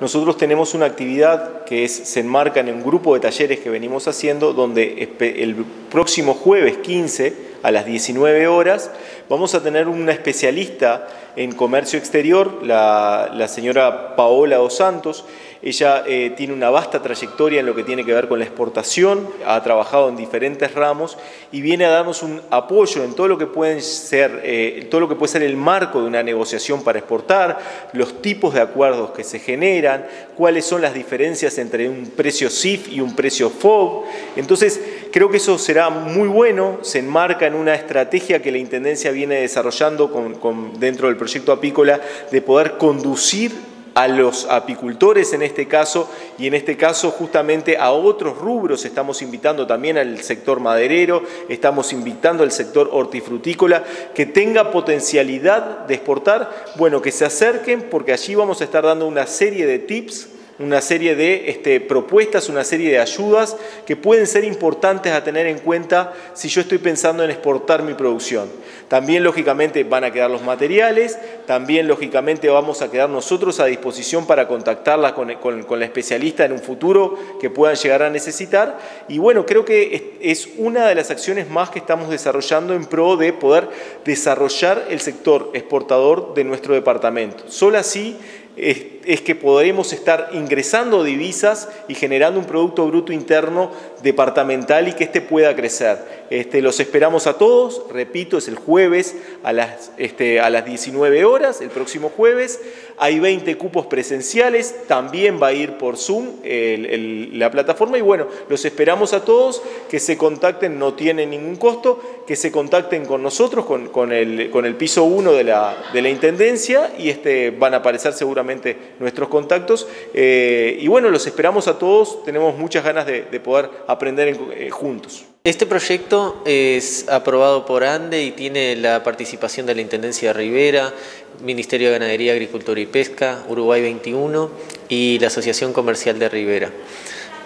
Nosotros tenemos una actividad que se enmarca en un grupo de talleres que venimos haciendo, donde el próximo jueves 15 a las 19 horas vamos a tener una especialista en comercio exterior, la, la señora Paola Dos Santos. Ella eh, tiene una vasta trayectoria en lo que tiene que ver con la exportación, ha trabajado en diferentes ramos y viene a darnos un apoyo en todo lo que pueden ser, eh, todo lo que puede ser el marco de una negociación para exportar, los tipos de acuerdos que se generan, cuáles son las diferencias entre un precio CIF y un precio FOB. Entonces, creo que eso será muy bueno, se enmarca en una estrategia que la Intendencia viene desarrollando con, dentro del proyecto apícola de poder conducir a los apicultores en este caso y en este caso justamente a otros rubros. Estamos invitando también al sector maderero, estamos invitando al sector hortifrutícola que tenga potencialidad de exportar, bueno, que se acerquen porque allí vamos a estar dando una serie de tips una serie de este, propuestas, una serie de ayudas que pueden ser importantes a tener en cuenta si yo estoy pensando en exportar mi producción. También, lógicamente, van a quedar los materiales, también, lógicamente, vamos a quedar nosotros a disposición para contactarla con, con la especialista en un futuro que puedan llegar a necesitar. Y bueno, creo que es una de las acciones más que estamos desarrollando en pro de poder desarrollar el sector exportador de nuestro departamento. Solo así es, que podremos estar ingresando divisas y generando un Producto Bruto Interno departamental y que éste pueda crecer. Este, los esperamos a todos, repito, es el jueves a las, este, a las 19 horas, el próximo jueves. Hay 20 cupos presenciales, también va a ir por Zoom la plataforma y bueno, los esperamos a todos, que se contacten, no tiene ningún costo, que se contacten con nosotros, con, el, con el piso 1 de la, de la Intendencia y este, van a aparecer seguramente nuestros contactos. Eh, y bueno, los esperamos a todos, tenemos muchas ganas de, poder aprender eh, juntos. Este proyecto es aprobado por ANDE y tiene la participación de la Intendencia de Rivera, Ministerio de Ganadería, Agricultura y Pesca, Uruguay 21 y la Asociación Comercial de Rivera.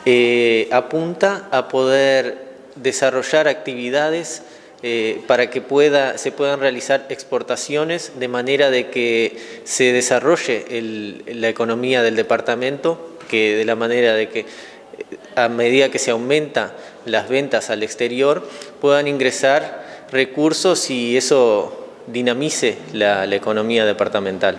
Eh, apunta a poder desarrollar actividades eh, para que pueda, se puedan realizar exportaciones de manera de que se desarrolle la economía del departamento, que de la manera de que a medida que se aumenta las ventas al exterior, puedan ingresar recursos y eso dinamice la, economía departamental.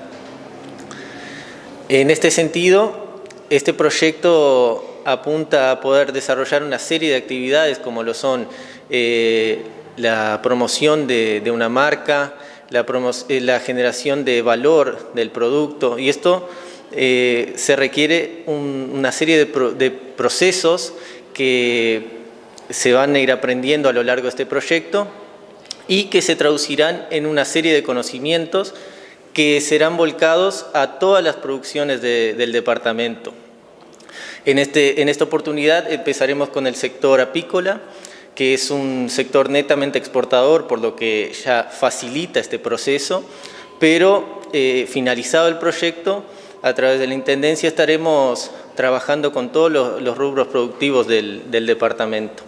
En este sentido, este proyecto apunta a poder desarrollar una serie de actividades como lo son eh, la promoción de, una marca, la, eh, la, generación de valor del producto y esto eh, se requiere una serie de, procesos que se van a ir aprendiendo a lo largo de este proyecto y que se traducirán en una serie de conocimientos que serán volcados a todas las producciones del departamento. En, este, en esta oportunidad empezaremos con el sector apícola, que es un sector netamente exportador, por lo que ya facilita este proceso, pero eh, finalizado el proyecto, a través de la Intendencia estaremos trabajando con todos los, rubros productivos del departamento.